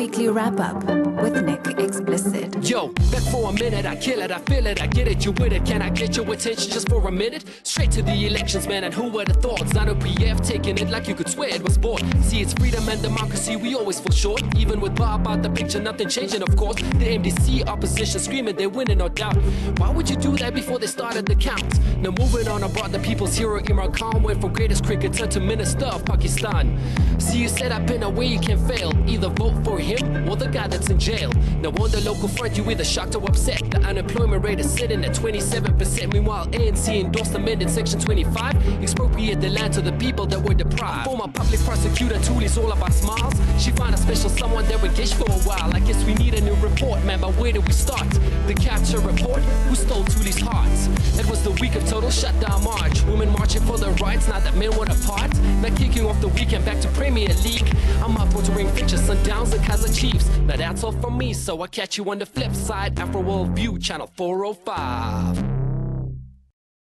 weekly wrap up with Nick Explicit. Yo, back for a minute, I kill it, I feel it, I get it, you with it. Can I get your attention just for a minute? Straight to the elections, man, and who would have thought? Not a PF taking it like you could swear it was bought. See, it's freedom and democracy, we always fall short. Even with Bob out the picture, nothing changing, of course. The MDC opposition screaming they're winning, no doubt. Why would you do that before they started the count? Now moving on, I brought the people's hero, Imran Khan, went from greatest cricketer to minister of Pakistan. See, you said I've been away, you can fail. Either vote for him or the guy that's in jail. Now on the local front, you either shocked or upset. The unemployment rate is sitting at 27%. Meanwhile, ANC endorsed amended Section 25, expropriate the land to the people that were deprived. Former public prosecutor Thuli's all about smiles. She found a special someone that would dish for a while. I guess we need a new report, man. But where do we start? The capture report. Who stole Thuli's hearts? It was the week of total shutdown march. Women marching for their rights, now that men want apart. Now kicking off the weekend back to Premier League. I'm up to ring pictures, Sundowns and Kaiser Chiefs. Now that's all from me, so I'll catch you on the flip side. Afro World View, channel 405.